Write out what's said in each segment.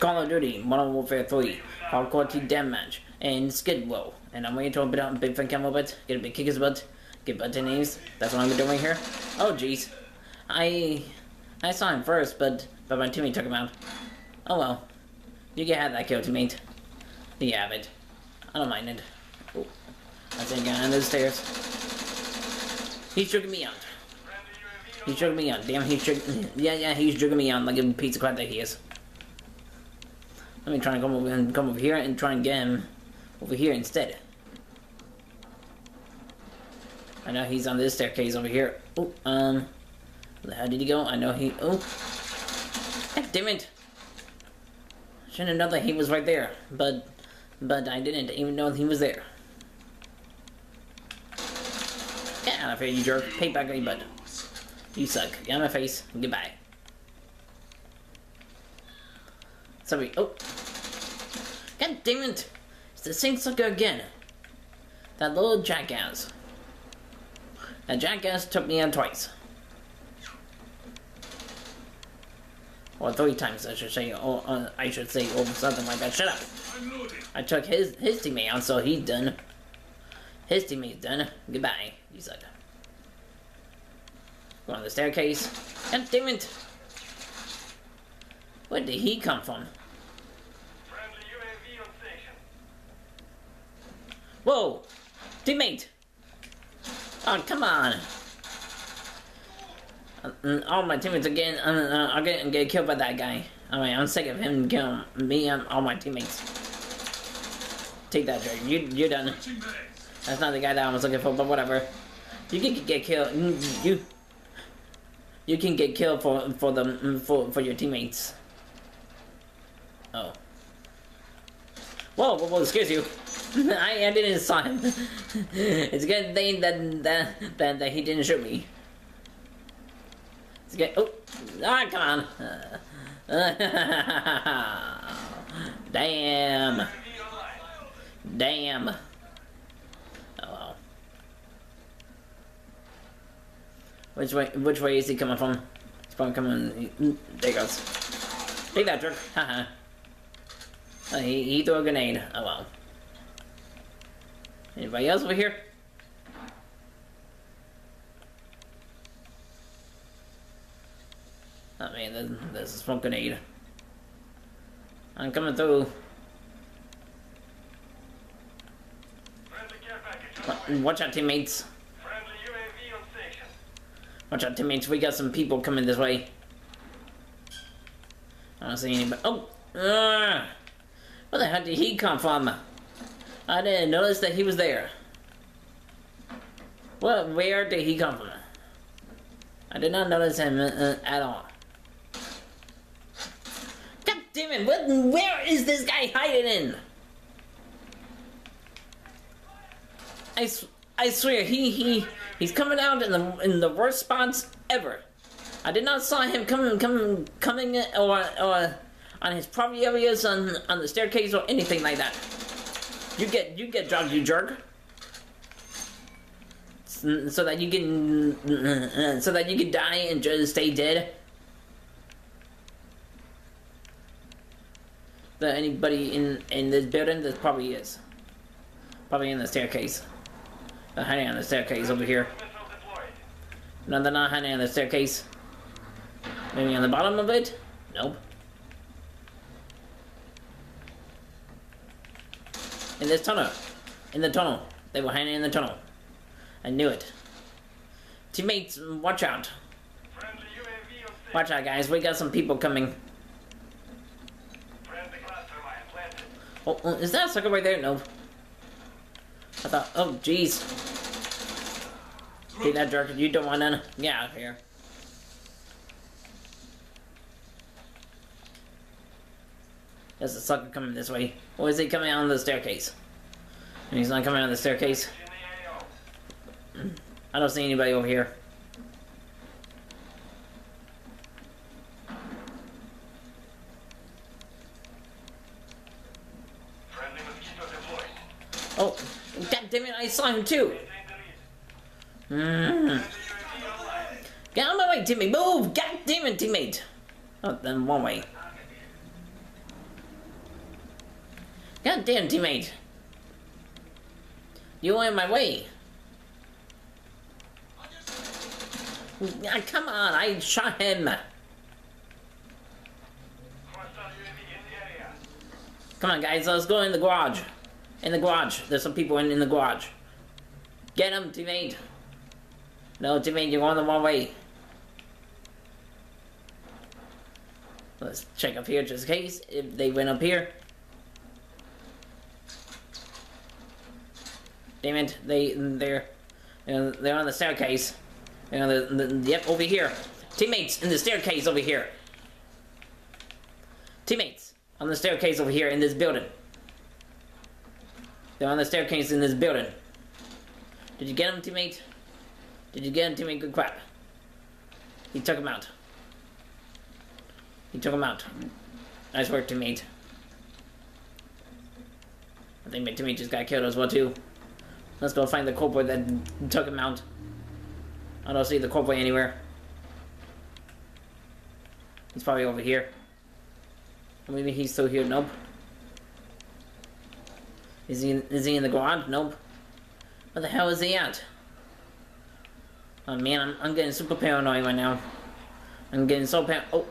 Call of Duty, Modern Warfare 3, Hardcore Team Deathmatch, and Skidrow. And I'm waiting to open up Big Fan Camel butt, get a big kick his butt, get butt to knees. That's what I'm doing here. Oh jeez. I I saw him first, but but my teammate took him out. Oh well. You can have that kill, teammate. You have it. I don't mind it. Oh. I think I under the stairs. He's joking me out. He's joking me out. Damn, he's joking. Yeah, yeah, he's joking me out like a piece of crap that he is. Let me try and come over and come over here and try and get him over here instead. I know he's on this staircase over here. Oh, um, how did he go? I know he. Oh, God damn it! Shouldn't have known that he was right there, but but I didn't even know he was there. Get out of here, you jerk! Pay back butt. You suck. Get out of my face. Goodbye. Sorry. Oh. God damn it! It's the same sucker again. That little jackass. That jackass took me out twice. Or three times, I should say. Or uh, I should say, or something like that. Shut up. I took his his teammate out, so he's done. His teammate's done. Goodbye. You suck. Go on the staircase. God damn it! Where did he come from? Whoa! Teammate! Oh, come on! Uh, all my teammates again uh, uh, are getting get killed by that guy. I mean, I'm sick of him killing me and all my teammates. Take that, Drake. You, you're done. That's not the guy that I was looking for, but whatever. You can get killed. You, you can get killed for for them for for your teammates. Oh. Whoa! Whoa! Whoa! Excuse you. I, I didn't saw him. it's a good thing that that that, that he didn't shoot me. It's good. Oh, ah, come on. Damn. Damn. Oh well. Which way? Which way is he coming from? He's probably coming. There he goes. Take that, jerk. Haha. He, he threw a grenade. Oh well. Anybody else over here? Oh man, there's a smoke grenade. I'm coming through. Watch out, teammates. Watch out, teammates. We got some people coming this way. I don't see anybody. Oh! Uh, where the hell did he come from? I didn't notice that he was there. Well, where did he come from? I did not notice him uh, at all. God damn it! What, where is this guy hiding in? I, I swear he he he's coming out in the in the worst spots ever. I did not saw him coming coming coming or or on his property areas on on the staircase or anything like that. You get you get dropped, you jerk. So that you can so that you can die and just stay dead. That anybody in in this building, this probably is. Probably in the staircase. They're hiding on the staircase over here. No, they're not hiding on the staircase. Maybe on the bottom of it? Nope. In this tunnel. In the tunnel. They were hiding in the tunnel. I knew it. Teammates, watch out. Watch out, guys. We got some people coming. Oh, oh, is that a sucker right there? No. I thought, oh, jeez. See that jerk? You don't want none. Get out of here. There's a sucker coming this way. Or is he coming on the staircase? And he's not coming on the staircase. I don't see anybody over here. Oh, god damn it, I saw him too. Mm. Get out of my way, teammate. Move! God damn it, teammate. Oh, then one way. God damn, teammate. You were in my way. Ah, come on, I shot him. Come on, guys, let's go in the garage. In the garage. There's some people in, in the garage. Get him, teammate. No, teammate, you're going the wrong way. Let's check up here just in case if they went up here. Damn it, they they're you know, they're on the staircase. You know, yep, over here. Teammates in the staircase over here. Teammates on the staircase over here in this building. They're on the staircase in this building. Did you get him, teammate? Did you get him, teammate? Good crap. He took him out. He took him out. Nice work, teammate. I think my teammate just got killed as well, too. Let's go find the culprit that took him out. I don't see the culprit anywhere. He's probably over here. Maybe he's still here. Nope. Is he is he in the garage? Nope. Where the hell is he at? Oh man, I'm, I'm getting super paranoid right now. I'm getting so par- Oh.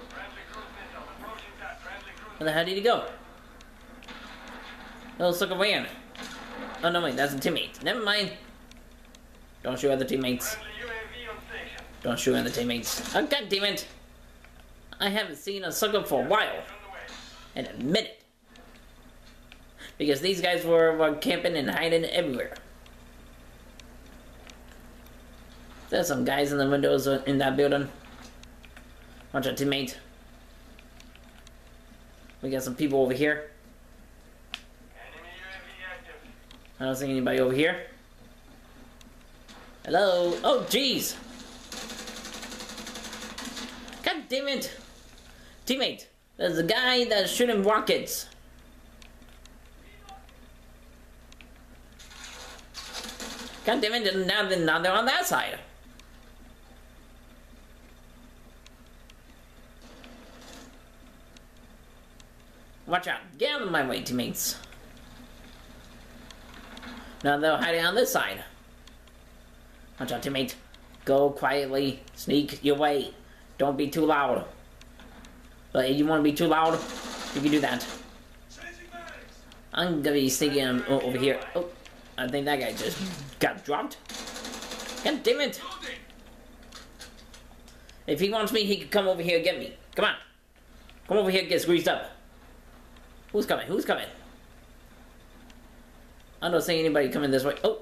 Where the hell did he go? Little sucker ran. Oh no wait, that's a teammate. Never mind. Don't shoot other teammates. Don't shoot other teammates. Oh god damn it! I haven't seen a sucker for a while. In a minute. Because these guys were, were camping and hiding everywhere. There's some guys in the windows in that building. Bunch of teammates. We got some people over here. I don't see anybody over here. Hello? Oh, jeez! God damn it! Teammate, there's a guy that's shooting rockets. God damn it, now they're, now they're on that side. Watch out. Get out of my way, teammates. Now they're hiding on this side. Watch out, teammate. Go quietly. Sneak your way. Don't be too loud. But if you want to be too loud, you can do that. I'm gonna be sneaking him over here. Oh, I think that guy just got dropped. God damn it! If he wants me, he can come over here and get me. Come on. Come over here and get squeezed up. Who's coming? Who's coming? I don't see anybody coming this way. Oh.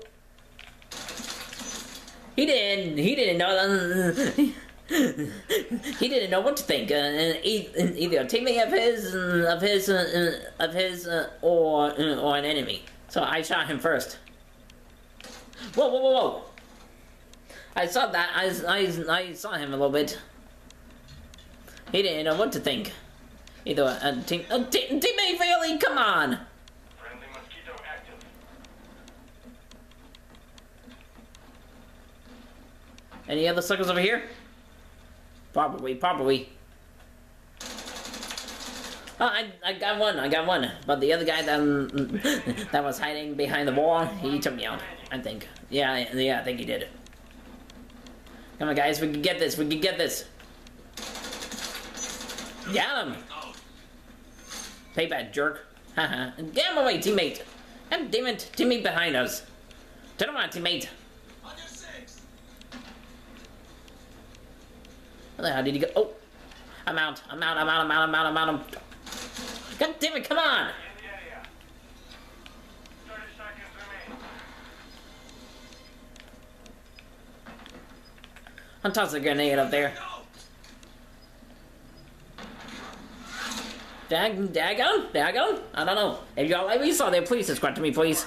He didn't. He didn't know. he didn't know what to think. Uh, either a teammate of his, of his, uh, of his, uh, or or an enemy. So I shot him first. Whoa, whoa, whoa, whoa! I saw that. I, I, I saw him a little bit. He didn't know what to think. Either a, a team, a te teammate, really? Come on! Any other suckers over here? Probably, probably. Oh, I, I got one, I got one. But the other guy that, that was hiding behind the wall, he took me out, I think. Yeah, yeah, I think he did. Come on, guys, we can get this, we can get this. Got him! Payback, jerk. Haha. get him away, teammate. God damn it, teammate behind us. Turn around, teammate. Hell did he go? Oh! I'm out. I'm out. I'm out. I'm out. I'm out. I'm out. I'm... God damn it! Come on! I'm tossing a grenade up there. Dag, dagon? Dagon? I don't know. If y'all like me saw there, please subscribe to me, please.